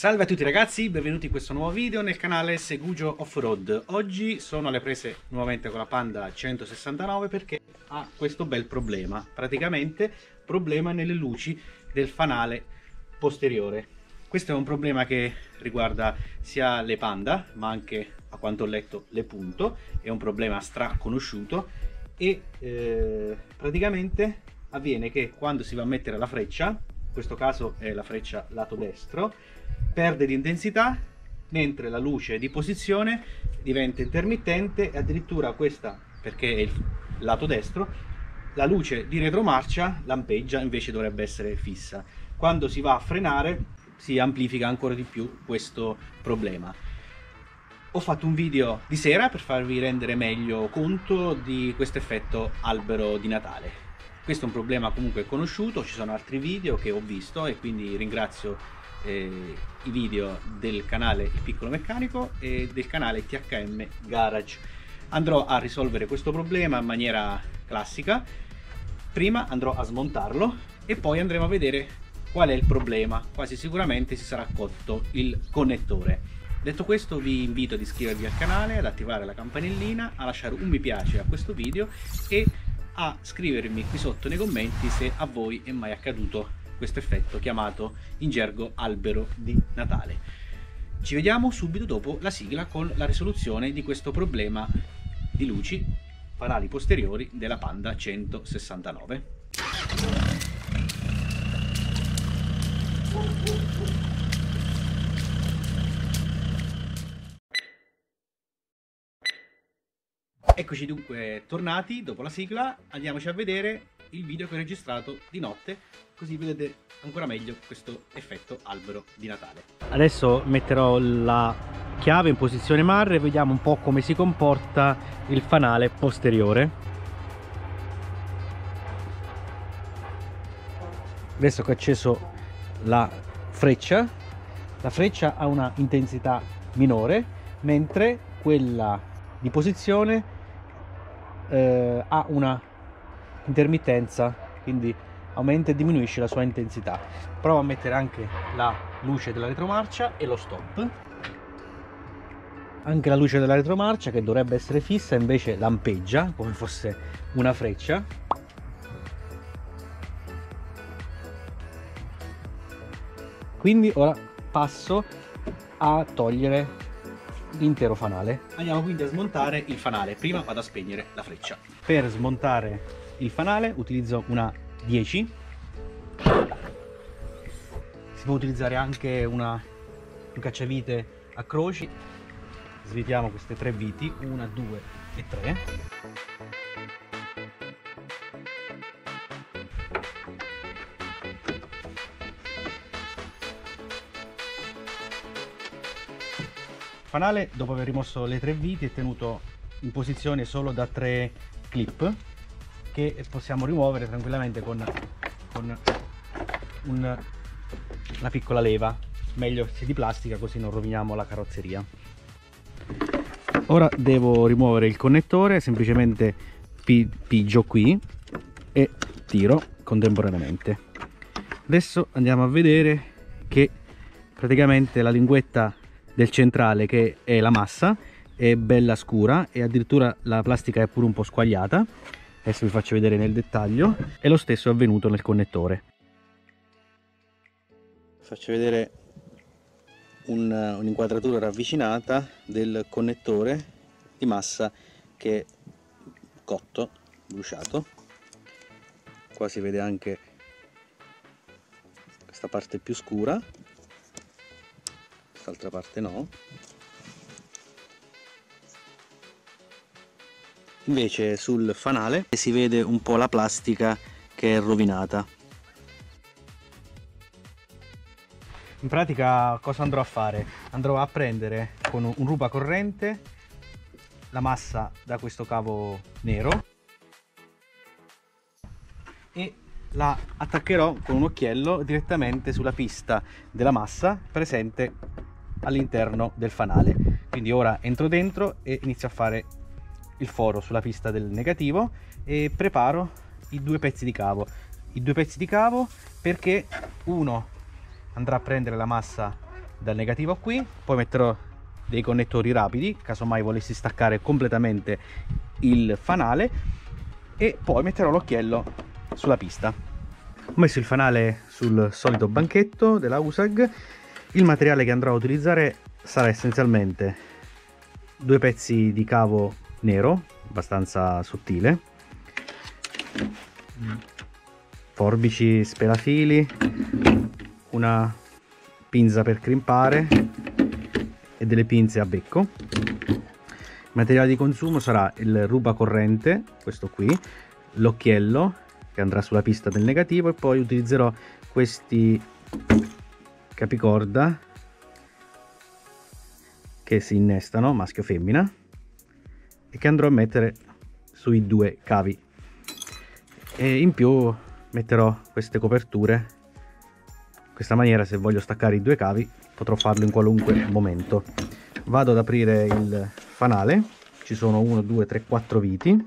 Salve a tutti ragazzi, benvenuti in questo nuovo video nel canale Segugio Offroad. Oggi sono alle prese nuovamente con la Panda 169 perché ha questo bel problema, praticamente problema nelle luci del fanale posteriore. Questo è un problema che riguarda sia le Panda, ma anche a quanto ho letto le Punto, è un problema straconosciuto e eh, praticamente avviene che quando si va a mettere la freccia, in questo caso è la freccia lato destro, perde di intensità mentre la luce di posizione diventa intermittente e addirittura questa perché è il lato destro la luce di retromarcia lampeggia invece dovrebbe essere fissa. Quando si va a frenare si amplifica ancora di più questo problema. Ho fatto un video di sera per farvi rendere meglio conto di questo effetto albero di Natale. Questo è un problema comunque conosciuto ci sono altri video che ho visto e quindi ringrazio eh, i video del canale Il Piccolo Meccanico e del canale THM Garage. Andrò a risolvere questo problema in maniera classica. Prima andrò a smontarlo e poi andremo a vedere qual è il problema. Quasi sicuramente si sarà cotto il connettore. Detto questo vi invito ad iscrivervi al canale, ad attivare la campanellina, a lasciare un mi piace a questo video e a scrivermi qui sotto nei commenti se a voi è mai accaduto questo effetto chiamato in gergo albero di Natale. Ci vediamo subito dopo la sigla con la risoluzione di questo problema di luci fanali posteriori della Panda 169. Eccoci dunque tornati dopo la sigla, andiamoci a vedere il video che ho registrato di notte così vedete ancora meglio questo effetto albero di Natale. Adesso metterò la chiave in posizione marre e vediamo un po' come si comporta il fanale posteriore. Adesso che ho acceso la freccia, la freccia ha una intensità minore, mentre quella di posizione eh, ha una intermittenza, quindi aumenta e diminuisce la sua intensità. Provo a mettere anche la luce della retromarcia e lo stop. Anche la luce della retromarcia che dovrebbe essere fissa invece lampeggia come fosse una freccia. Quindi ora passo a togliere l'intero fanale. Andiamo quindi a smontare il fanale. Prima vado a spegnere la freccia. Per smontare il fanale utilizzo una 10 si può utilizzare anche una, un cacciavite a croci. Svitiamo queste tre viti una, due e tre. Fanale dopo aver rimosso le tre viti è tenuto in posizione solo da tre clip che possiamo rimuovere tranquillamente con, con un, una piccola leva. Meglio se di plastica così non roviniamo la carrozzeria. Ora devo rimuovere il connettore semplicemente pigio qui e tiro contemporaneamente. Adesso andiamo a vedere che praticamente la linguetta del centrale che è la massa è bella scura e addirittura la plastica è pure un po' squagliata adesso vi faccio vedere nel dettaglio. E lo stesso è avvenuto nel connettore. Faccio vedere un'inquadratura un ravvicinata del connettore di massa che è cotto bruciato. Qua si vede anche questa parte più scura quest'altra parte no invece sul fanale si vede un po' la plastica che è rovinata. In pratica cosa andrò a fare? Andrò a prendere con un ruba corrente la massa da questo cavo nero e la attaccherò con un occhiello direttamente sulla pista della massa presente all'interno del fanale. Quindi ora entro dentro e inizio a fare il foro sulla pista del negativo e preparo i due pezzi di cavo. I due pezzi di cavo perché uno andrà a prendere la massa dal negativo qui poi metterò dei connettori rapidi casomai volessi staccare completamente il fanale e poi metterò l'occhiello sulla pista. Ho messo il fanale sul solito banchetto della USAG il materiale che andrò a utilizzare sarà essenzialmente due pezzi di cavo nero abbastanza sottile. Forbici spelafili una pinza per crimpare e delle pinze a becco. Il materiale di consumo sarà il ruba corrente questo qui l'occhiello che andrà sulla pista del negativo e poi utilizzerò questi capicorda che si innestano maschio femmina e che andrò a mettere sui due cavi. E in più metterò queste coperture. In questa maniera se voglio staccare i due cavi potrò farlo in qualunque momento. Vado ad aprire il fanale. Ci sono 1 2 3 4 viti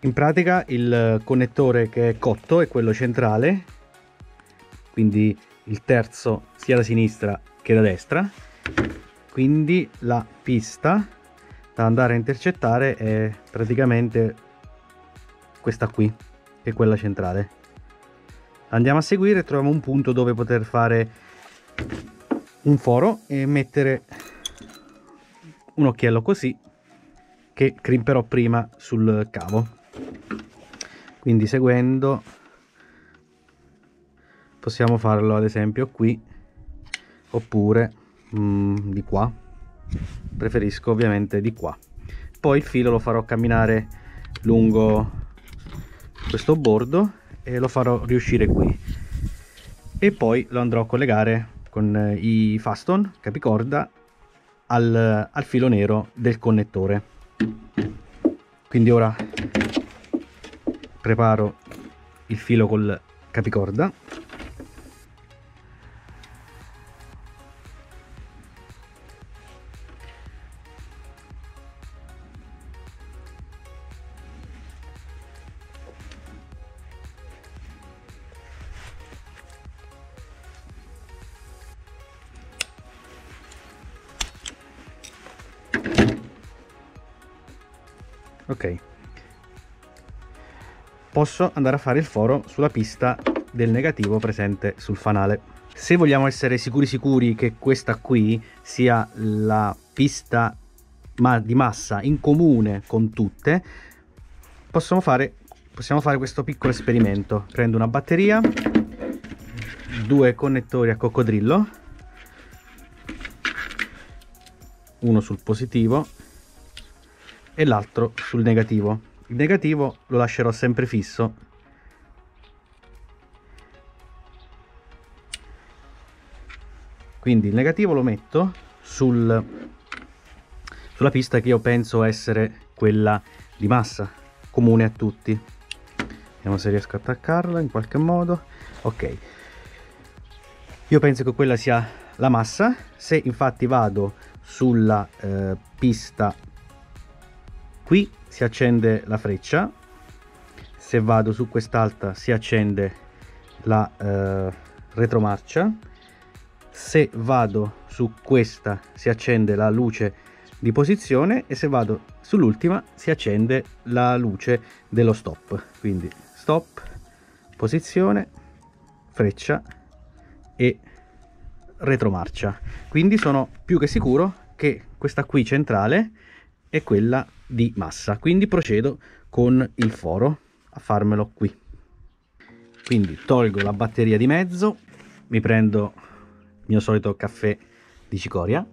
in pratica il connettore che è cotto è quello centrale quindi il terzo sia da sinistra che da destra. Quindi la pista da andare a intercettare è praticamente questa qui che è quella centrale. Andiamo a seguire e troviamo un punto dove poter fare un foro e mettere un occhiello così che crimperò prima sul cavo quindi seguendo possiamo farlo ad esempio qui oppure mm, di qua. Preferisco ovviamente di qua. Poi il filo lo farò camminare lungo questo bordo e lo farò riuscire qui. E poi lo andrò a collegare con i faston capicorda al, al filo nero del connettore. Quindi ora preparo il filo col capicorda posso andare a fare il foro sulla pista del negativo presente sul fanale. Se vogliamo essere sicuri sicuri che questa qui sia la pista ma di massa in comune con tutte, possiamo fare, possiamo fare questo piccolo esperimento. Prendo una batteria, due connettori a coccodrillo, uno sul positivo e l'altro sul negativo il negativo lo lascerò sempre fisso. Quindi il negativo lo metto sul, sulla pista che io penso essere quella di massa comune a tutti. Vediamo se riesco a attaccarla in qualche modo. Ok. Io penso che quella sia la massa. Se infatti vado sulla eh, pista qui si accende la freccia. Se vado su quest'alta si accende la eh, retromarcia. Se vado su questa si accende la luce di posizione. E se vado sull'ultima si accende la luce dello stop. Quindi stop posizione freccia e retromarcia. Quindi sono più che sicuro che questa qui centrale è quella di massa. Quindi procedo con il foro a farmelo qui. Quindi tolgo la batteria di mezzo mi prendo il mio solito caffè di cicoria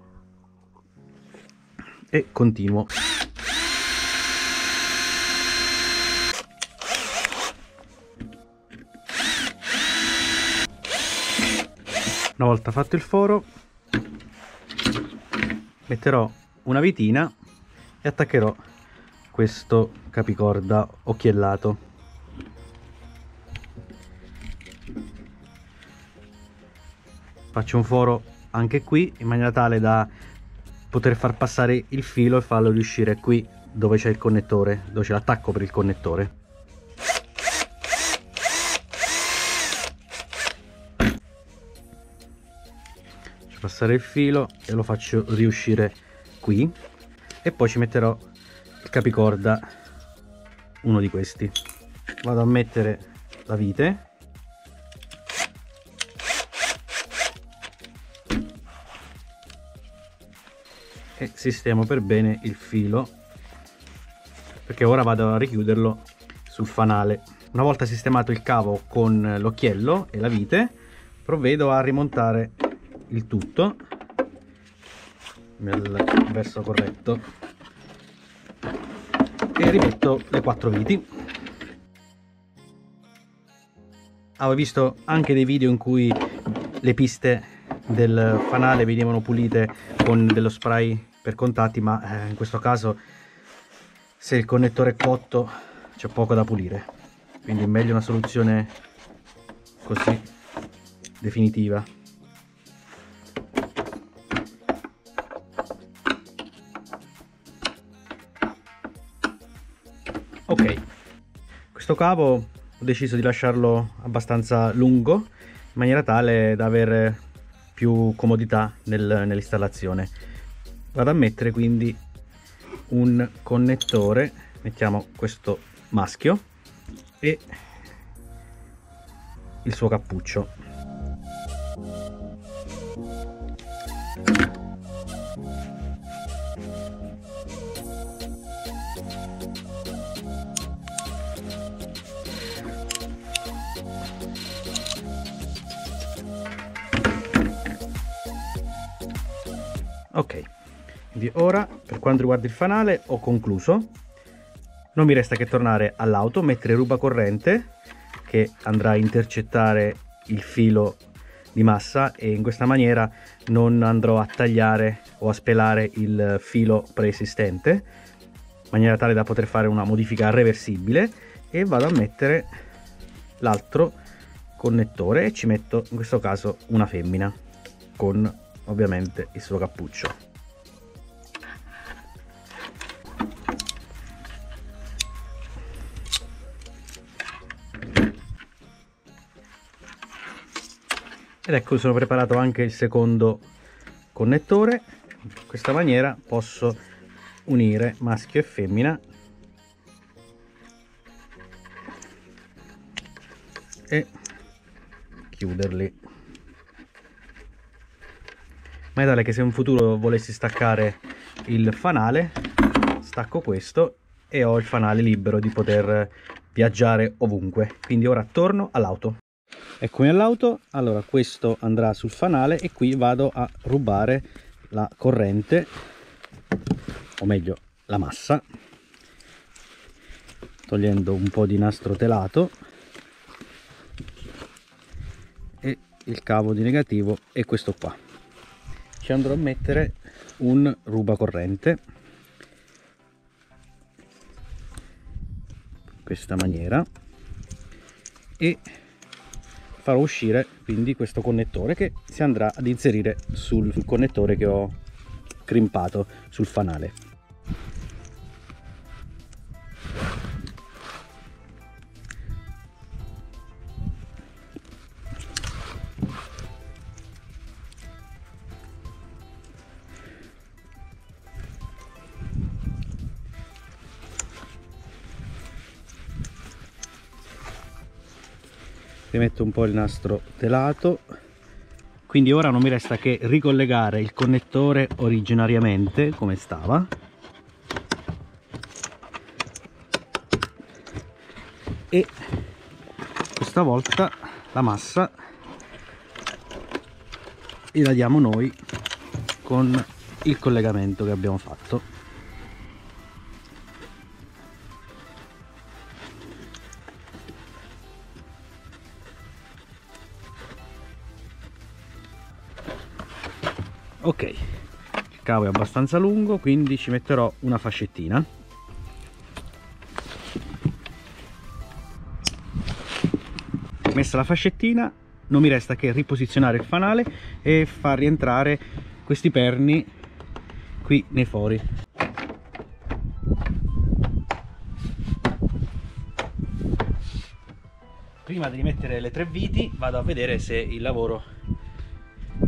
e continuo. Una volta fatto il foro metterò una vitina e attaccherò questo capicorda occhiellato. Faccio un foro anche qui in maniera tale da poter far passare il filo e farlo riuscire qui dove c'è il connettore dove c'è l'attacco per il connettore. Faccio passare il filo e lo faccio riuscire qui e poi ci metterò il capicorda uno di questi. Vado a mettere la vite. E sistemo per bene il filo perché ora vado a richiuderlo sul fanale. Una volta sistemato il cavo con l'occhiello e la vite provvedo a rimontare il tutto nel verso corretto. E rimetto le quattro viti. Avevo visto anche dei video in cui le piste del fanale venivano pulite con dello spray per contatti ma eh, in questo caso se il connettore è cotto c'è poco da pulire. Quindi è meglio una soluzione così definitiva questo cavo ho deciso di lasciarlo abbastanza lungo in maniera tale da avere più comodità nel, nell'installazione. Vado a mettere quindi un connettore mettiamo questo maschio e il suo cappuccio ok. Quindi ora per quanto riguarda il fanale ho concluso. Non mi resta che tornare all'auto mettere ruba corrente che andrà a intercettare il filo di massa e in questa maniera non andrò a tagliare o a spelare il filo preesistente in maniera tale da poter fare una modifica reversibile e vado a mettere l'altro connettore e ci metto in questo caso una femmina con ovviamente il suo cappuccio. Ed ecco sono preparato anche il secondo connettore. In questa maniera posso unire maschio e femmina. E chiuderli ma è tale che se in futuro volessi staccare il fanale stacco questo e ho il fanale libero di poter viaggiare ovunque. Quindi ora torno all'auto. Eccomi all'auto. Allora questo andrà sul fanale e qui vado a rubare la corrente o meglio la massa togliendo un po' di nastro telato e il cavo di negativo è questo qua ci andrò a mettere un rubacorrente. In questa maniera. E farò uscire quindi questo connettore che si andrà ad inserire sul, sul connettore che ho crimpato sul fanale rimetto un po' il nastro telato quindi ora non mi resta che ricollegare il connettore originariamente come stava. E questa volta la massa la diamo noi con il collegamento che abbiamo fatto ok. Il cavo è abbastanza lungo quindi ci metterò una fascettina. Messa la fascettina non mi resta che riposizionare il fanale e far rientrare questi perni qui nei fori. Prima di rimettere le tre viti vado a vedere se il lavoro è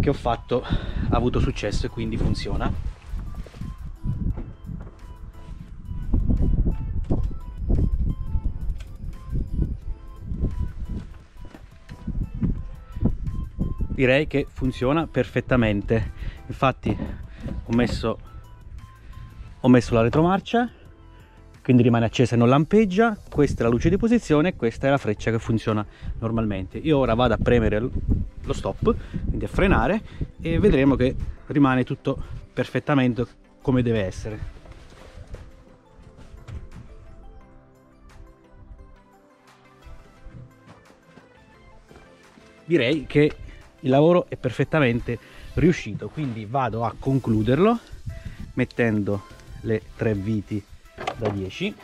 che ho fatto ha avuto successo e quindi funziona. Direi che funziona perfettamente. Infatti ho messo ho messo la retromarcia quindi rimane accesa e non lampeggia. Questa è la luce di posizione questa è la freccia che funziona normalmente. Io ora vado a premere lo stop quindi a frenare e vedremo che rimane tutto perfettamente come deve essere. Direi che il lavoro è perfettamente riuscito quindi vado a concluderlo mettendo le tre viti da 10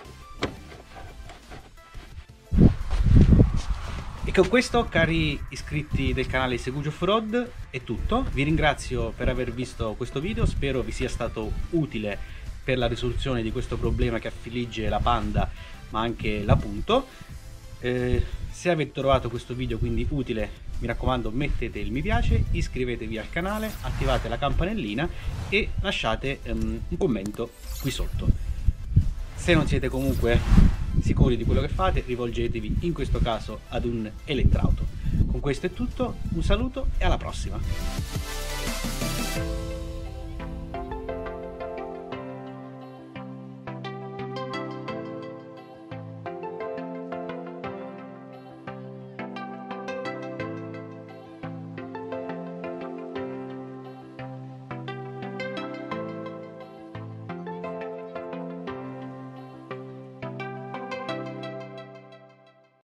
e con questo cari iscritti del canale Segugio Off-Road è tutto. Vi ringrazio per aver visto questo video. Spero vi sia stato utile per la risoluzione di questo problema che affligge la Panda ma anche la Punto eh, se avete trovato questo video quindi utile mi raccomando mettete il mi piace iscrivetevi al canale attivate la campanellina e lasciate um, un commento qui sotto. Se non siete comunque sicuri di quello che fate rivolgetevi in questo caso ad un elettrauto. Con questo è tutto un saluto e alla prossima